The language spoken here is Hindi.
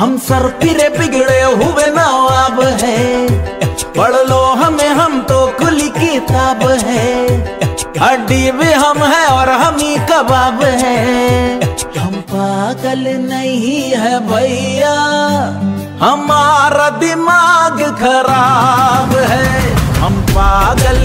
हम सर पिरे बिगड़े हुए नवाब है। पढ़ लो हमें, हम तो खुली किताब है। हड्डी भी हम है और हम ही कबाब है। हम पागल नहीं है भैया, हमारा दिमाग खराब है। हम पागल